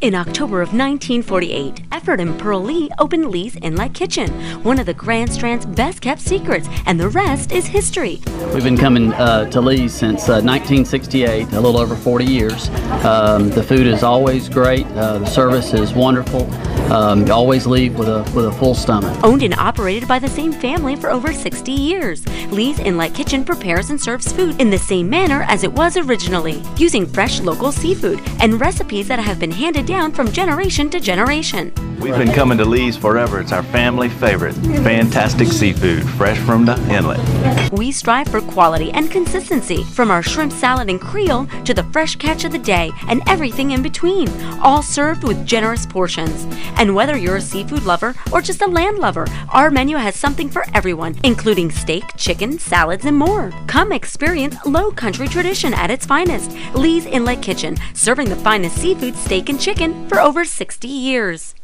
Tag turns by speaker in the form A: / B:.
A: In October of 1948, Efford and Pearl Lee opened Lee's Inlet Kitchen, one of the Grand Strand's best kept secrets, and the rest is history.
B: We've been coming uh, to Lee's since uh, 1968, a little over 40 years. Um, the food is always great, uh, the service is wonderful. Um, you always leave with a, with a full stomach.
A: Owned and operated by the same family for over 60 years, Lee's Inlet Kitchen prepares and serves food in the same manner as it was originally, using fresh local seafood and recipes that have been handed down from generation to generation.
C: We've been coming to Lee's forever. It's our family favorite. Fantastic seafood, fresh from the inlet.
A: We strive for quality and consistency, from our shrimp salad and Creole to the fresh catch of the day and everything in between, all served with generous portions. And whether you're a seafood lover or just a land lover, our menu has something for everyone, including steak, chicken, salads, and more. Come experience low country tradition at its finest. Lee's Inlet Kitchen, serving the finest seafood, steak, and chicken for over 60 years.